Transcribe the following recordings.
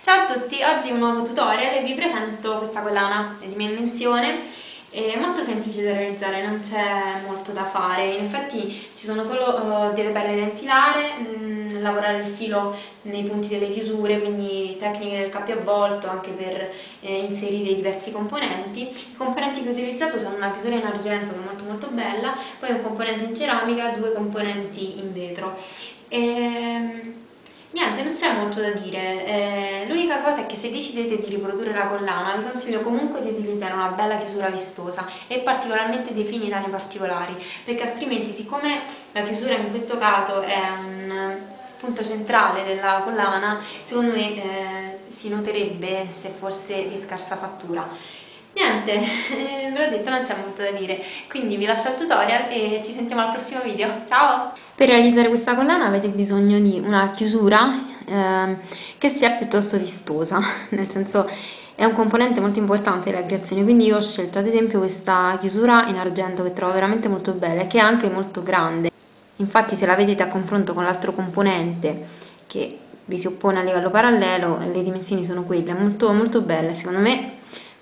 Ciao a tutti, oggi un nuovo tutorial e vi presento questa collana, di mia invenzione, è molto semplice da realizzare, non c'è molto da fare, in effetti ci sono solo uh, delle perle da infilare, mh, mm, lavorare il filo nei punti delle chiusure, quindi tecniche del cappio avvolto anche per eh, inserire i diversi componenti. I componenti che ho utilizzato sono una chiusura in argento che è molto molto bella, poi un componente in ceramica, due componenti in vetro. E, ehm, Niente, non c'è molto da dire, eh, l'unica cosa è che se decidete di riprodurre la collana vi consiglio comunque di utilizzare una bella chiusura vistosa e particolarmente definita nei particolari, perché altrimenti siccome la chiusura in questo caso è un punto centrale della collana, secondo me eh, si noterebbe se fosse di scarsa fattura. Niente, eh, ve l'ho detto, non c'è molto da dire, quindi vi lascio al tutorial e ci sentiamo al prossimo video. Ciao! Per realizzare questa collana avete bisogno di una chiusura eh, che sia piuttosto vistosa, nel senso è un componente molto importante della creazione, quindi io ho scelto ad esempio questa chiusura in argento che trovo veramente molto bella e che è anche molto grande. Infatti se la vedete a confronto con l'altro componente che vi si oppone a livello parallelo, le dimensioni sono quelle, molto, molto belle, secondo me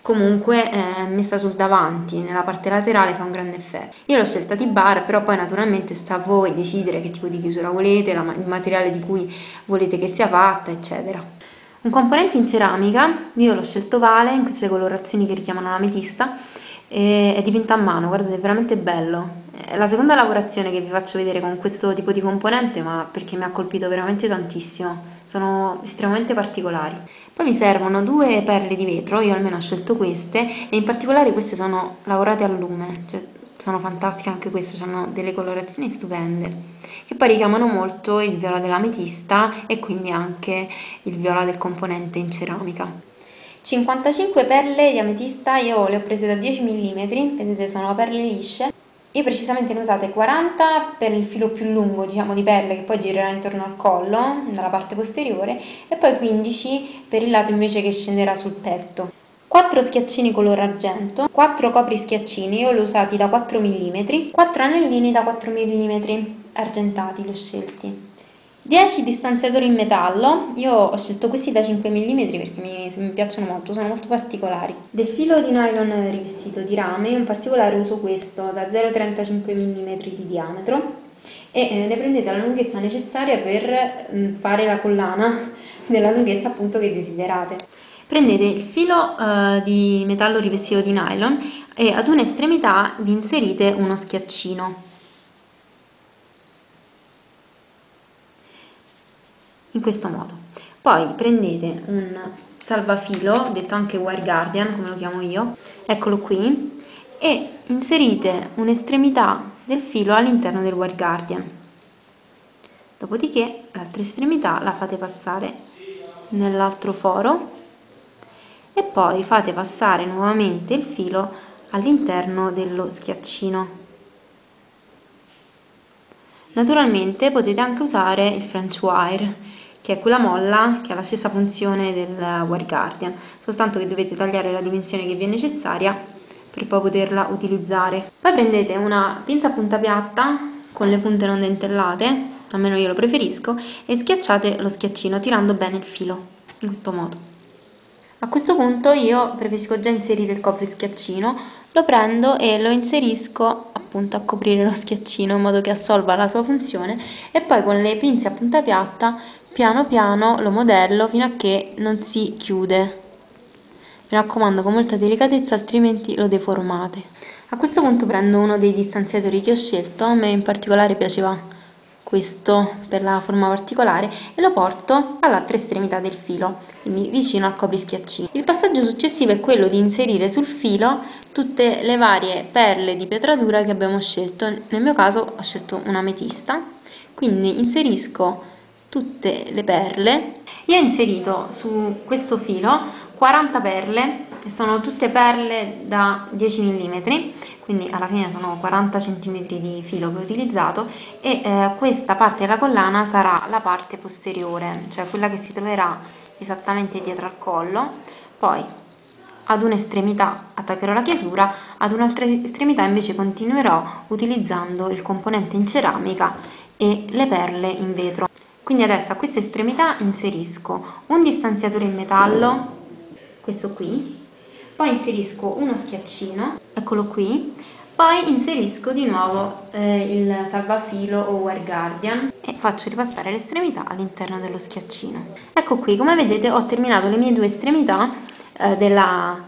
comunque eh, messa sul davanti nella parte laterale fa un grande effetto. Io l'ho scelta di bar però poi naturalmente sta a voi decidere che tipo di chiusura volete la, il materiale di cui volete che sia fatta eccetera. Un componente in ceramica io l'ho scelto Vale in queste colorazioni che richiamano l'ametista è dipinta a mano guardate è veramente bello la seconda lavorazione che vi faccio vedere con questo tipo di componente ma perché mi ha colpito veramente tantissimo sono estremamente particolari poi mi servono due perle di vetro, io almeno ho scelto queste e in particolare queste sono lavorate a lume, cioè sono fantastiche anche queste, hanno delle colorazioni stupende che poi richiamano molto il viola dell'ametista e quindi anche il viola del componente in ceramica. 55 perle di ametista, io le ho prese da 10 mm, vedete sono perle lisce io precisamente ne ho usate 40 per il filo più lungo diciamo di perle che poi girerà intorno al collo dalla parte posteriore e poi 15 per il lato invece che scenderà sul petto. 4 schiaccini color argento 4 copri schiaccini io li ho usati da 4 mm 4 anellini da 4 mm argentati li ho scelti 10 distanziatori in metallo, io ho scelto questi da 5 mm perché mi, mi, piacciono molto, sono molto particolari. Del filo di nylon rivestito di rame, in particolare uso questo da 0,35 mm di diametro e eh, ne prendete la lunghezza necessaria per mm, fare la collana nella lunghezza appunto che desiderate. Prendete il filo eh, di metallo rivestito di nylon e ad un'estremità vi inserite uno schiaccino questo modo. Poi prendete un salvafilo detto anche wire guardian come lo chiamo io eccolo qui e inserite un'estremità del filo all'interno del wire guardian. Dopodiché l'altra estremità la fate passare nell'altro foro e poi fate passare nuovamente il filo all'interno dello schiaccino. Naturalmente potete anche usare il french wire che è quella molla che ha la stessa funzione del War Guardian, soltanto che dovete tagliare la dimensione che vi è necessaria per poi poterla utilizzare. Poi prendete una pinza a punta piatta con le punte non dentellate, almeno io lo preferisco, e schiacciate lo schiaccino tirando bene il filo, in questo modo. A questo punto io preferisco già inserire il coprischiaccino, lo prendo e lo inserisco appunto a coprire lo schiaccino in modo che assolva la sua funzione e poi con le pinze a punta piatta piano piano lo modello fino a che non si chiude. Mi raccomando con molta delicatezza altrimenti lo deformate. A questo punto prendo uno dei distanziatori che ho scelto. A me in particolare piaceva questo per la forma particolare e lo porto all'altra estremità del filo quindi vicino al coprischiaccino il passaggio successivo è quello di inserire sul filo tutte le varie perle di pietratura che abbiamo scelto. Nel mio caso ho scelto un'ametista quindi inserisco tutte le perle. Io ho inserito su questo filo 40 perle che sono tutte perle da 10 mm quindi alla fine sono 40 cm di filo che ho utilizzato e eh, questa parte della collana sarà la parte posteriore cioè quella che si troverà esattamente dietro al collo. Poi ad un'estremità attaccherò la chiusura ad un'altra estremità invece continuerò utilizzando il componente in ceramica e le perle in vetro quindi adesso a questa estremità inserisco un distanziatore in metallo questo qui poi inserisco uno schiaccino eccolo qui poi inserisco di nuovo eh, il salvafilo o wear guardian e faccio ripassare l'estremità all'interno dello schiaccino. Ecco qui come vedete ho terminato le mie due estremità eh, della,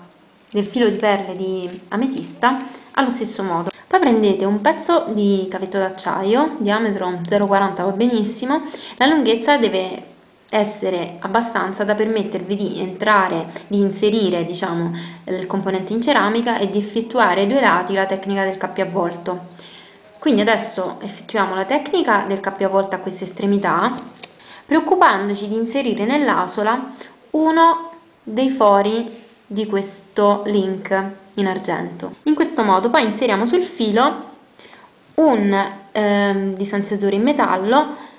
del filo di perle di ametista allo stesso modo poi prendete un pezzo di cavetto d'acciaio diametro 0,40 va benissimo la lunghezza deve essere abbastanza da permettervi di entrare, di inserire diciamo, il componente in ceramica e di effettuare ai due lati la tecnica del cappia-avvolto. Quindi adesso effettuiamo la tecnica del cappia-avvolto a questa estremità, preoccupandoci di inserire nell'asola uno dei fori di questo link in argento. In questo modo poi inseriamo sul filo un eh, distanziatore in metallo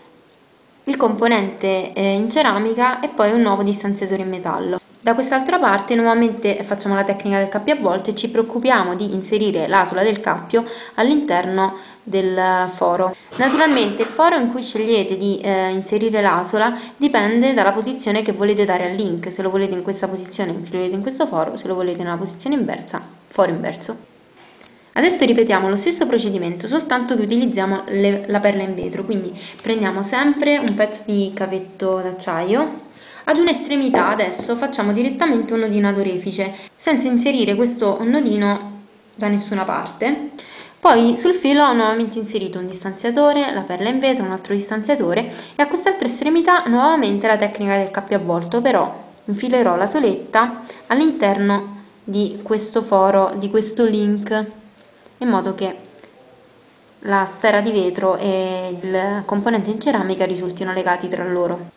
il componente eh, in ceramica e poi un nuovo distanziatore in metallo. Da quest'altra parte nuovamente facciamo la tecnica del cappio a volte e ci preoccupiamo di inserire l'asola del cappio all'interno del foro. Naturalmente il foro in cui scegliete di eh, inserire l'asola dipende dalla posizione che volete dare al link, se lo volete in questa posizione influite in questo foro, se lo volete una posizione inversa, foro inverso. Adesso ripetiamo lo stesso procedimento, soltanto che utilizziamo le, la perla in vetro, quindi prendiamo sempre un pezzo di cavetto d'acciaio, ad un'estremità adesso facciamo direttamente un nodino ad orefice, senza inserire questo nodino da nessuna parte. Poi sul filo ho nuovamente inserito un distanziatore, la perla in vetro, un altro distanziatore e a quest'altra estremità nuovamente la tecnica del cappio avvolto, però infilerò la soletta all'interno di questo foro, di questo link in modo che la sfera di vetro e il componente in ceramica risultino legati tra loro.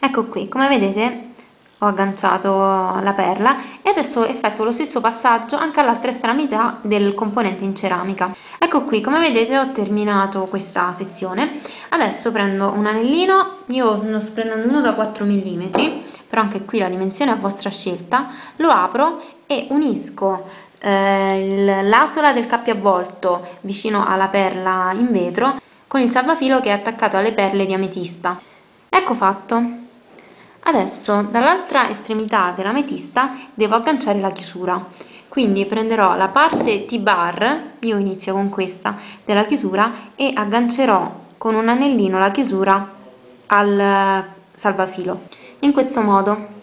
Ecco qui, come vedete ho agganciato la perla e adesso effettuo lo stesso passaggio anche all'altra estremità del componente in ceramica. Ecco qui, come vedete ho terminato questa sezione. Adesso prendo un anellino, io ne sto prendendo uno da 4 mm, però anche qui la dimensione è a vostra scelta, lo apro e unisco eh, l'asola del cappio avvolto vicino alla perla in vetro con il salvafilo che è attaccato alle perle di ametista. Ecco fatto. Adesso dall'altra estremità dell'ametista devo agganciare la chiusura. Quindi prenderò la parte T-bar, io inizio con questa, della chiusura e aggancerò con un anellino la chiusura al salvafilo. In questo modo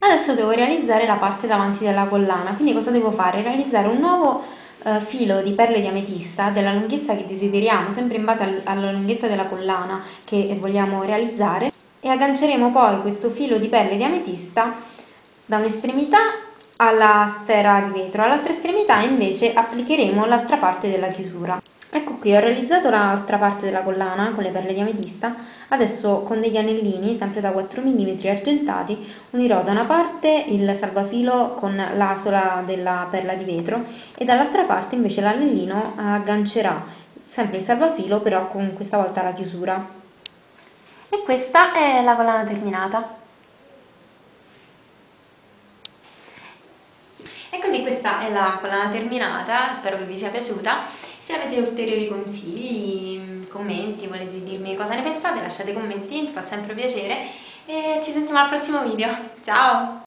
Adesso devo realizzare la parte davanti della collana, quindi cosa devo fare? Realizzare un nuovo eh, filo di perle di ametista della lunghezza che desideriamo, sempre in base al, alla lunghezza della collana che vogliamo realizzare e agganceremo poi questo filo di perle di ametista da un'estremità alla sfera di vetro, all'altra estremità invece applicheremo l'altra parte della chiusura. Ecco qui, ho realizzato l'altra parte della collana con le perle di ametista, adesso con degli anellini, sempre da 4 mm argentati, unirò da una parte il salvafilo con l'asola della perla di vetro e dall'altra parte invece l'anellino aggancerà sempre il salvafilo però con questa volta la chiusura. E questa è la collana terminata. E così questa è la collana terminata, spero che vi sia piaciuta. Se avete ulteriori consigli, commenti, volete dirmi cosa ne pensate, lasciate commenti, mi fa sempre piacere e ci sentiamo al prossimo video. Ciao!